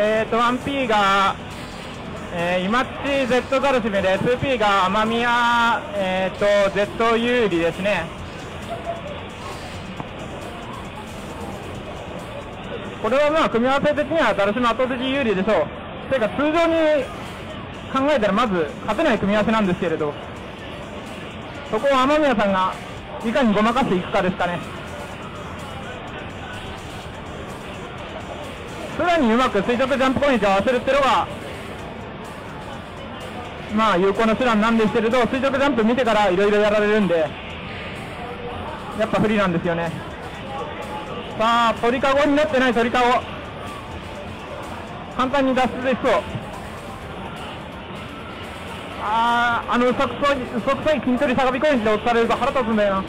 えーと 1P が、えー、イマッチ Z ガルシメで 2P がアマミヤ、えー、と Z 有利ですね。これはまあ組み合わせ的にはダルシメ圧倒的有利でしょう。ていうか通常に考えたらまず勝てない組み合わせなんですけれど。そこを雨宮さんがいかにごまかしていくかですかね。らにうまく垂直ジャンプ攻撃を合わせるっていうのがまあ有効な手段なんですけれど垂直ジャンプ見てからいろいろやられるんでやっぱ不利なんですよね。さあ鳥かごになってない鳥かご。簡単に脱出できそう。あーあの嘘くさい嘘くさい筋トレ下がり攻撃で落とされると腹立つんだよな。さ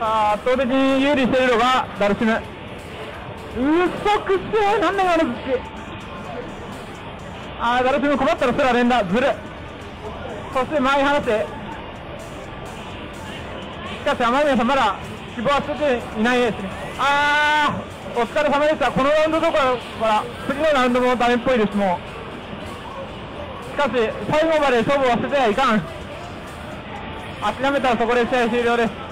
あ圧倒的に有利しているのがダルシム。嘘くせえなんだよあの口。あーダルシム困ったらすら連打。ずる。そして前に放ってしかし天宮さんまだ希望は捨てていないですね。あーお疲れ様でした。このラウンドとかから？次のラウンドもダメっぽいですもう。しかし最後まで勝負は捨ててはいかん。諦めたらそこで試合終了です。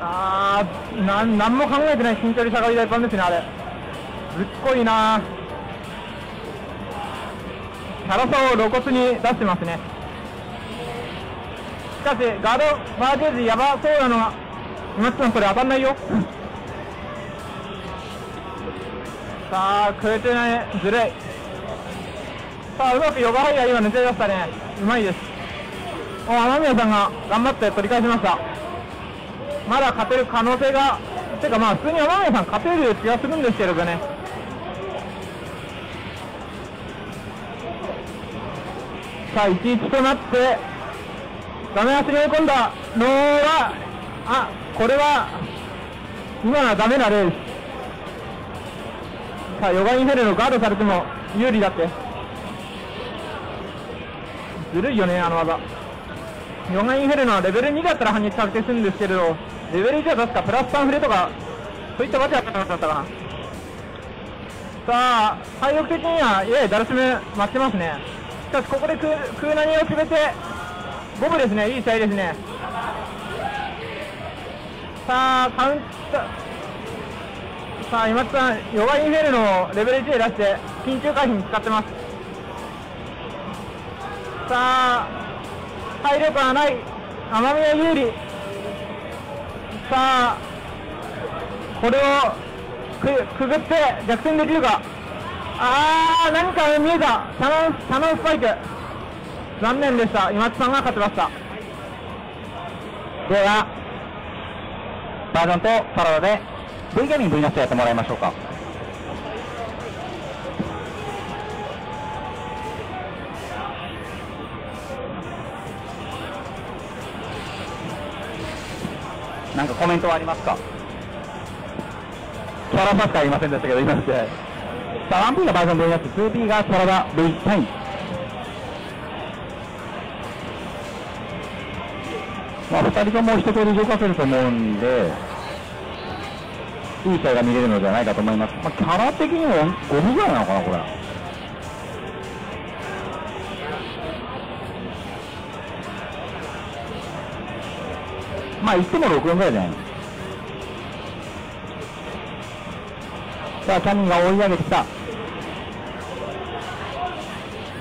あーな何も考えてない。身長に下がり大パンですねあれ。ずっこいな。辛さを露骨に出してますね。しかしガードバーゲージやばそうなのが今ちさんこれ当たんないよ。さあ食えてない。ずるいさあうまくヨガハイヤー今抜け出したね。うまいです。雨宮さんが頑張って取り返しました。まだ勝てる可能性がてかまあ普通に雨宮さん勝てる気がするんですけどね。さあ1-1となって画面足に追い込んだ。のはあこれは今のはダメな例ですさあヨガインフェルノガードされても有利だって。ずるいよねあの技。ヨガインフェルノはレベル2だったら反撃確定するんですけれどレベル1は確かプラス3フレとかそういったわけだったかなさあ体力的にはいややダルシム待ってますね。しかしここでククーナニを決めて五分ですね。いい試合ですね。さあカウンターさあ今津さんヨガインフェルノをレベル1で出して緊急回避に使ってます。さあ体力はない。奄美は有利。さあこれをくぐって逆転できるか。あー何か見えた。シャノンシャノンスパイク。残念でした。今津さんが勝ちました。では、バージョンとサラダで V ゲーミング V ナスやってもらいましょうか。なんかコメントはありますか？キャラパスかありませんでしたけど、今の試合。さあ、1P がバージョン V ナス、2P がサラダ V タイム。まあ、2人とも一通り動かせると思うんで、いい試合が見れるのではないかと思います。まあ、キャラ的にも5分ぐらいなのかな、これ。まあ、言っても6分ぐらいじゃないさあ、キャニーが追い上げてきた。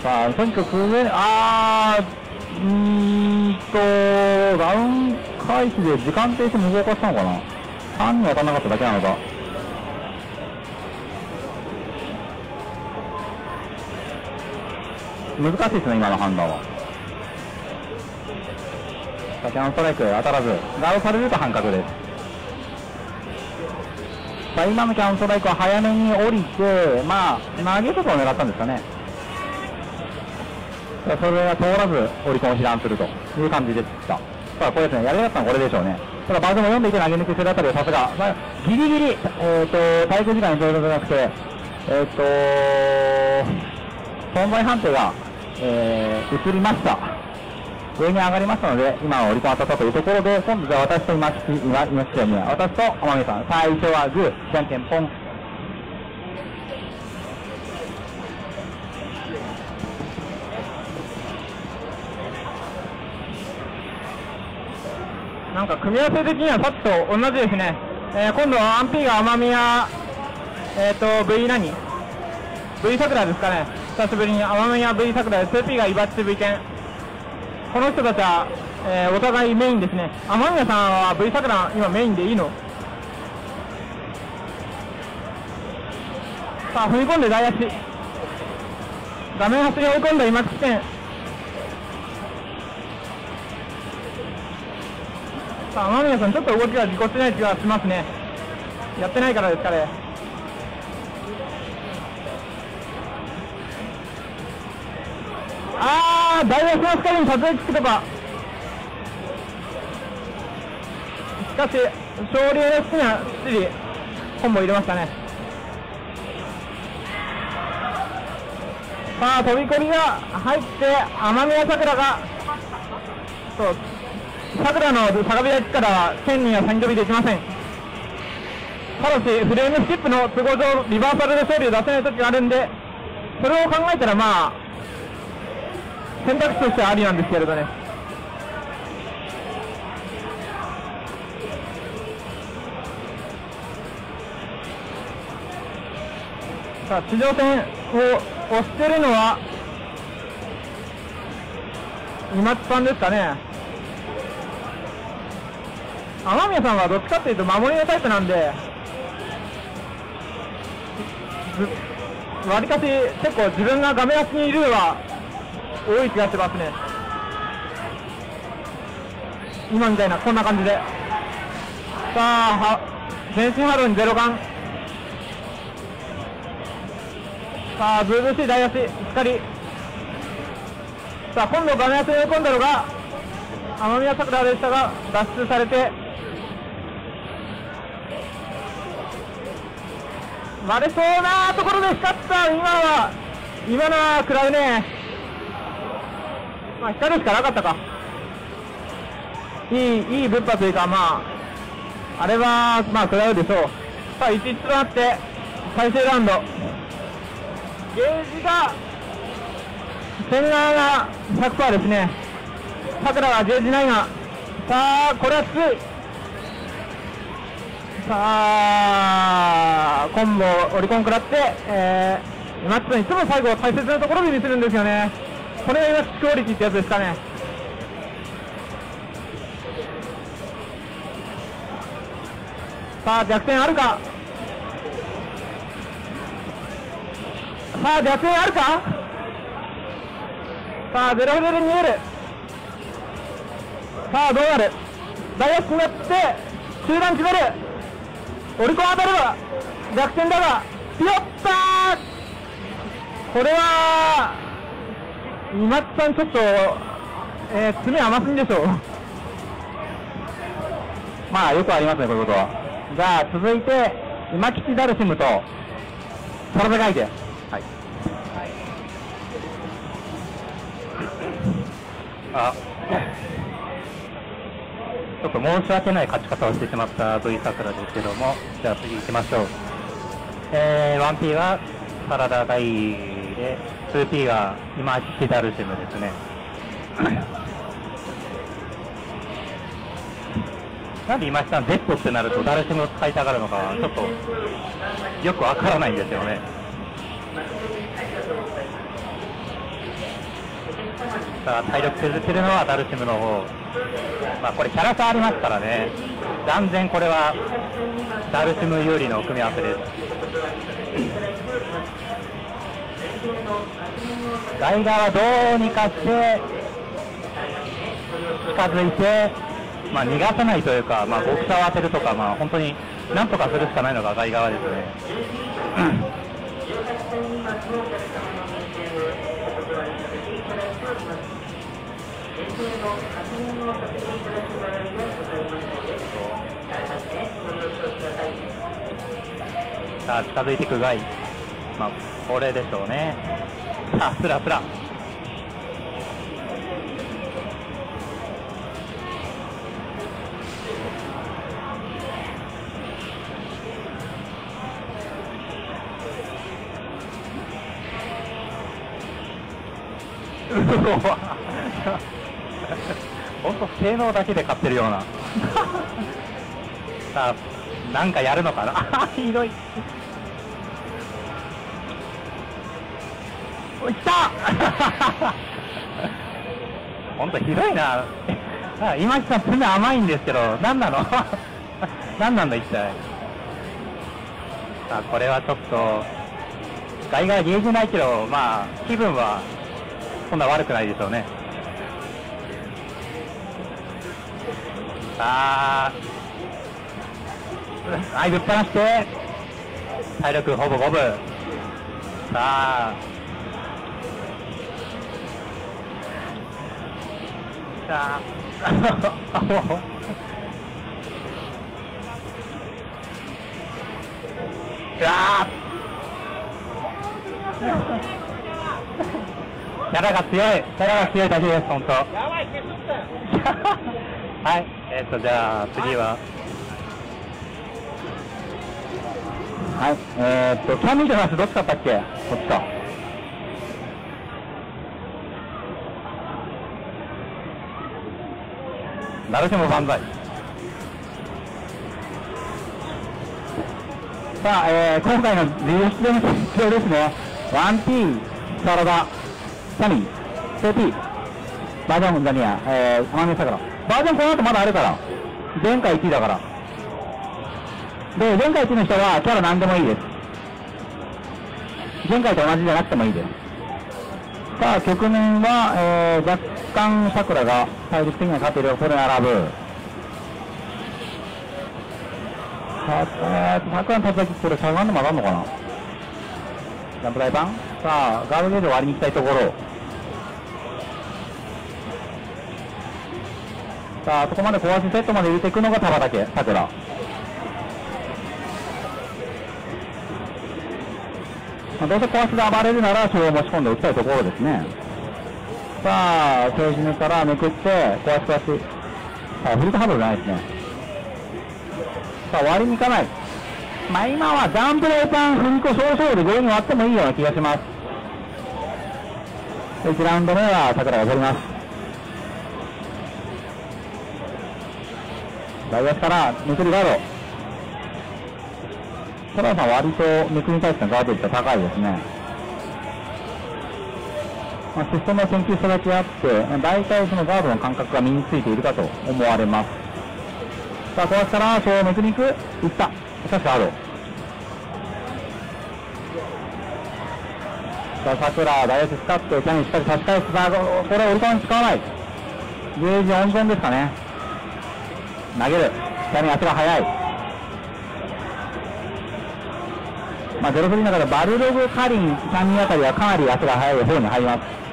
さあ、とにかく上、あー、うーんと、ダウン回避で時間停止無効化したのかな ?3 に当たらなかっただけなのか。難しいですね、今の判断は。さあキャンストライク当たらず、ガードされると半角です。さあ、今のキャンストライクは早めに降りて、まあ、投げとかを狙ったんですかね。それが通らず、オリコンを避難するという感じでした。さあ、これですね、やりだったのはこれでしょうね。ただ、バージョンも読んでいて投げ抜きするあたりはさすが、まあ、ギリギリ、えっ、と、滞空時間に上手じゃなくて、えっ、と、存在判定が、えー、移りました。上に上がりましたので、今はオリコン当たったというところで、今度じゃあ私と今吉、今、今吉には、私と天海さん、最初はグー、じゃんけんポン。なんか組み合わせ的にはさっきと同じですね。えー今度はアンピーが奄美や、えっ、と、V 何 ?V 桜ですかね。久しぶりに奄美や V 桜で 2P がイバッチ V 剣。この人たちは、えーお互いメインですね。天宮さんは V 桜今メインでいいの？さあ、踏み込んで大足。画面端に追い込んだ今吉点。さあ、天宮さん、ちょっと動きがぎこちない気がしますね。やってないからですかねあ。あー、大学の光にたどり着くとか。しかし、勝利の好きな七里、コンボ入れましたね。さあ、飛び込みが入って、天宮桜が、そう、桜の相模焼からは1000人は先飛びできません。ただし、フレームスキップの都合上、リバーサルで勝利を出せない時があるんで、それを考えたらまあ、選択肢としてはありなんですけれどね。さあ、地上戦を押してるのは、今津さんですかね。天宮さんはどっちかっていうと守りのタイプなんで、わりかし結構自分が画面端にいるのは多い気がしますね。今みたいな、こんな感じで。さあ、は全身ハローにゼロ感。さあ、ブーブーしい大足、光。さあ、今度画面端に追い込んだのが、天宮桜でしたが、脱出されて、割れそうなところで光った、今は、今のは食らうね。あ、光るしかなかったか。いい、いいぶっ破というか、まあ、あれは、まあ、食らうでしょう。さあ、1-1となって、最終ラウンド。ゲージが、センナーが100%ですね。桜がゲージないが、さあ、これはきつい。さあ、コンボ、オリコン食らって、えー、マッチのいつも最後大切なところで見せるんですよね。これが今、クオリティってやつですかね。さあ、逆転あるか？さあ、逆転あるか？さあ、ゼロフレで見える。さあ、どうなる？大学になって、中段決める。オリコン当たるわ逆転だが、ピヨッターこれは、今津さんちょっと、えー、爪甘すぎでしょう。まあ、よくありますね、こういうことは。じゃあ、続いて、今吉ダルシムと、トラベガイデ。はい。あ、ちょっと申し訳ない勝ち方をしてしまった V 桜ですけども、じゃあ次行きましょう。えー、1P はサラダガイで、2P は今吉ダルシムですね。なんで今下 Z ってなると誰しも使いたがるのか、ちょっとよくわからないんですよね。さあ、体力削ってるのはダルシムの方。まあ、これキャラ差ありますからね。断然これは、ダルシム有利の組み合わせです。ガイガーはどうにかして、近づいて、まあ、逃がさないというか、まあ、ボクサーを当てるとか、まあ、本当になんとかするしかないのがガイ側ですね。さあ、近づいていくガイ。まあ、これでしょうね。あ、スラスラ。うわ 本当性能だけで勝ってるような さあなんかやるのかなあ ひどいい来た。本当ひどいな。今木さん爪甘いんですけど何なの？何なんだ一体？さあこれはちょっとガイガーゲージないけどまあ気分はそんな悪くないでしょうね。さあ、はい、ぶっ放して、体力ほぼ5分。さあ、さあ、もううわー。キャラが強い、キャラが強いだけです、本当。はい、えっ、と、じゃあ、次は。はい、えっ、と、キャミーとナスどっち買ったっけ？こっちか。誰しも万歳。さあ、えー、今回の自由出演の必要ですね。1P、サラダ、サミー、2P、バージョンザニア、えー、天音桜。バージョンこの後まだあるから。前回1位だから。で、前回1位の人はキャラ何でもいいです。前回と同じじゃなくてもいいです。さあ、局面は、えー、若干桜が体力的には勝ている。それ並ぶ。さあ、えー、桜のたたき、これしゃがんでも上がるのかな？ジャンプ台パン？さあ、ガードゲージを割りに行きたいところ。さあ、そこまで壊しセットまで入れていくのが束だけ、桜。まあ、どうせ壊しで暴れるなら、それを持ち込んで打ちたいところですね。さあ、政治抜からめくって、壊し壊し。さあ、フリートハードルじゃないですね。さあ、割りに行かない。まあ、今はジャンプレーパン、振り子少々で5に割ってもいいような気がします。1ラウンド目は桜が取ります。大学からめくりガード。トラさん割とめくりに対してのガード率が高いですね。ま、システムを研究しただけあって、大体そのガードの感覚が身についているかと思われます。さあ、壊したら、そうめくりに行く。いった。しかしガード。さあ、桜、大学使って、キャニーしっかり差し返す。さあ、これオルカン使わない。ゲージ温存ですかね。投げる。キャニー足が速い。まあ、ゼロフリーの中でバルログ、カリン、キャニーあたりはかなり足が速い方に入ります。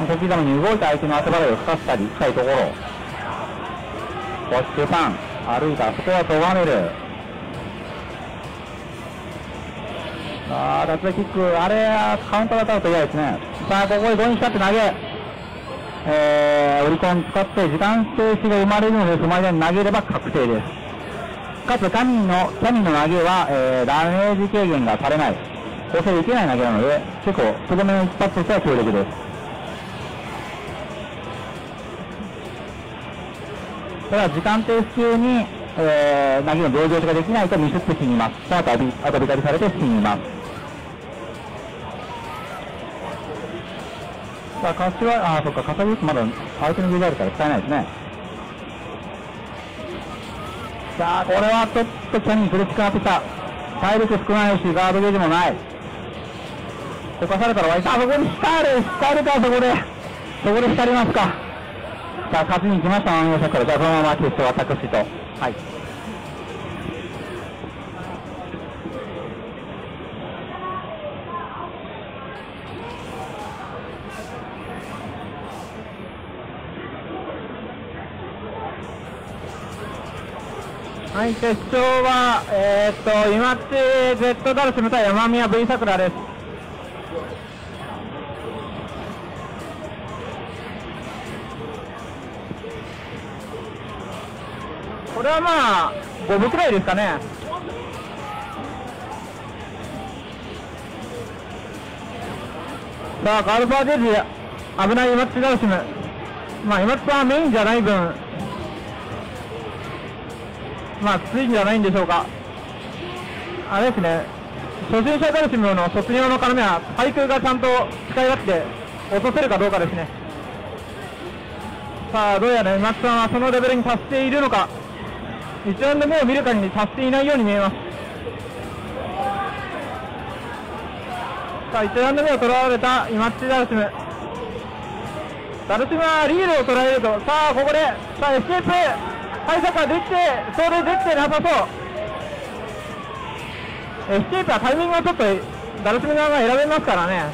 小刻みに動いた相手の足払いを使ったりしたいところ。ポッシュパン、歩いた、そこはとがめる。さあ、脱力キック、あれ、カウンターだったら嫌ですね。さあ、ここで5にしたって投げ。えー、オリコン使って時間停止が生まれるので、その間に投げれば確定です。かつ、キャミーの、キャミーの投げは、えー、ダメージ軽減がされない。構成できない投げなので、結構、とどめの一発としては強力です。ただ、時間停止中に、えー、投げの同乗ができないとミスって死にます。その後、あとビタリされて死にます。さあ、柏、ああ、そっか、笠木まだ相手の上があるから使えないですね。さあ、これはちょっとキャニー苦しくなってた。体力少ないし、ガードゲージもない。溶かされたら終わり。さあ、そこに光る、光るか、そこで。そこで光りますか。さあ、勝ちに行きました、マミヤ桜。じゃあ、そのまま決勝は託しと。はい。はい、決勝は、えー、っと、今津 Z ダルシム対山宮 V 桜です。これはまあ、5分くらいですかね。さあ、ガールパーデージ、危ない今津ダルシム。まあ、今津はメインじゃない分、まあ、きついんじゃないんでしょうか。あれですね、初心者ダルシムの卒業の要は、対空がちゃんと使い勝手、落とせるかどうかですね。さあ、どうやら松さんはそのレベルに達しているのか、一覧で目を見る限り達していないように見えます。さあ、1ラウンド目を取られた今津ダルシム。ダルシムはリードを取られると、さあ、ここで、さあ、エスケープ対策ができて、それできてなさそう。エスケープはタイミングをちょっとダルシム側が選べますからね。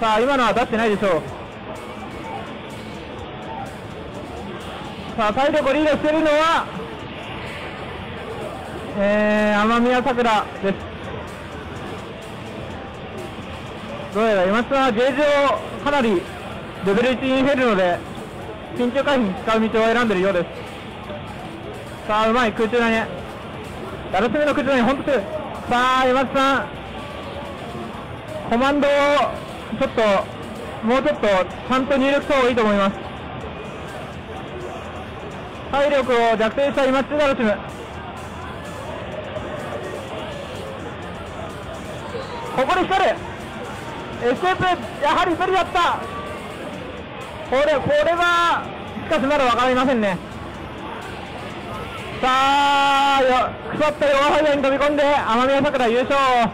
さあ、今のは出してないでしょう。さあ、体力をリードしているのは、えー、雨宮さくらです。どうやら今津はゲージをかなりレベル1に減るので、緊急回避に使う道を選んでいるようです。さあ、うまい、空中投げ。ダルスミの空中投げ、本当強い。さあ、山津さん、コマンドをちょっと、もうちょっとちゃんと入力した方がいいと思います。体力を弱点した今津ダルスム。ここで光る。エスケープ、やはり無理だった。これ、これは、しかしまだ分かりませんね。さあ、よ腐った両ハイに飛び込んで、雨宮さくら優勝。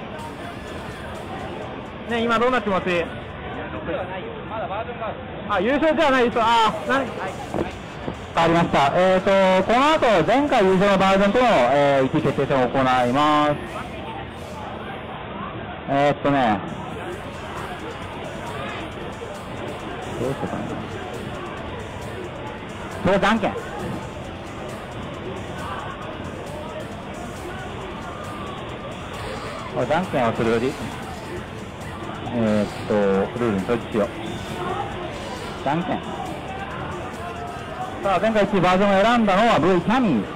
ね、今どうなってます？あ、優勝じゃないです。あ、な変わりました。えっ、ー、と、この後、前回優勝のバージョンとの、えー、1位決定戦を行います。えー、っとね、どうしようかな。これじゃんけん。これじゃんけんをするより、えー、っと、ルールに統一しよう。じゃんけん。さあ、前回1位バージョンを選んだのは V キャミー。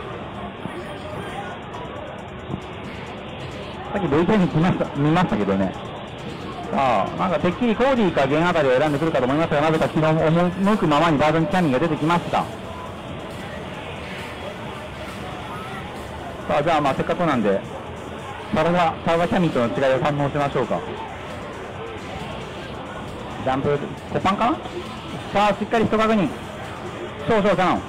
さっき V キャミー来ました、見ましたけどね。さあ、なんかてっきりコーディーかゲンあたりを選んでくるかと思いましたが、なぜか昨日思いくままにバージョンキャミーが出てきました。さあ、じゃあまあせっかくなんで、サラダ、サラダキャミーとの違いを堪能しましょうか。ジャンプ、コパンかな？さあ、しっかり一確認。少々キャノン。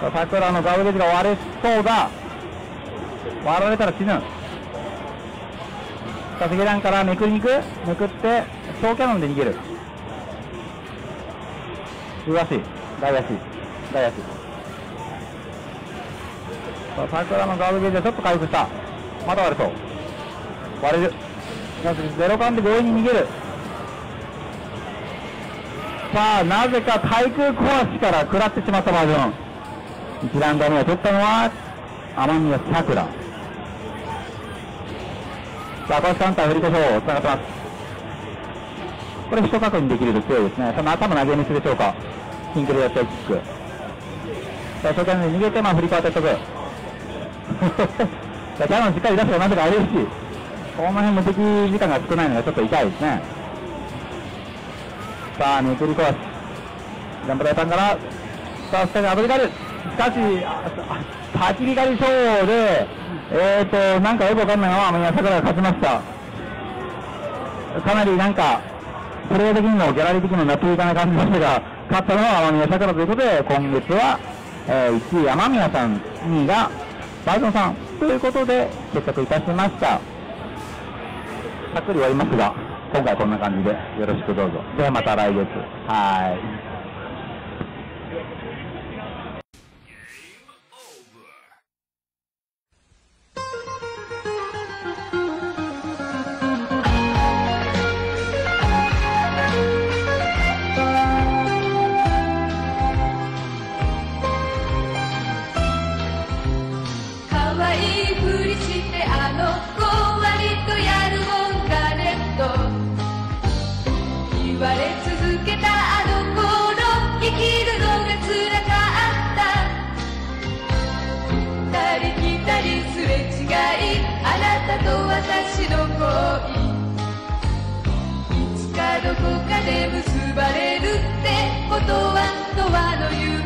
さあ、桜のガウゲージが割れそうだ。割られたら死ぬ。さあ、セゲランからめくりにくめくって、小キャノンで逃げる。上足、大足、大足。さあ、桜のガードゲージはちょっと回復した。まだ割れそう。割れる。まずゼロ感で強引に逃げる。さあ、なぜか対空壊しから食らってしまったバージョン。一ラウンド目を取ったのは、天宮さくら。さあ、これカウンター振りこしょう。繋がってます。これ一確認できると強いですね。その頭投げミスでしょうか。キンクルやったキック。さあ、初回で逃げて、まあ振り替わってっとく。さあ、キャノンしっかり出せばなんとかあれるし、この辺無敵時間が少ないのがちょっと痛いですね。さあ、めくり壊し。ジャンプ台パンから、さあ、スタイアブリガル。しかし、あ焚き火狩りショーで、えーと、なんかよくわかんないまま、宮桜が勝ちました。かなりなんか、プレー的にもギャラリー的にも納得いかない感じでしたが、勝ったのは天宮さくらということで、今月は、えー1位天宮さん、2位がバージョンさんということで、決着いたしました。ざっくり終わりますが、今回こんな感じでよろしくどうぞ。ではまた来月。はい。で結ばれるってことは永遠の夢